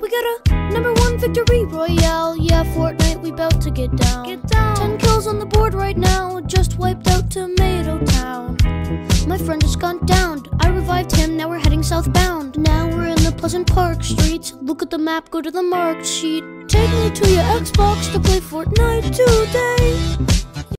We got a number one victory royale. Yeah, Fortnite, we bout to get down. Get down. Ten kills on the board right now. Just wiped out Tomato Town. My friend has gone down. I revived him. Now we're heading southbound. Now we're in the Pleasant Park streets. Look at the map. Go to the marked sheet. Take me to your Xbox to play Fortnite today.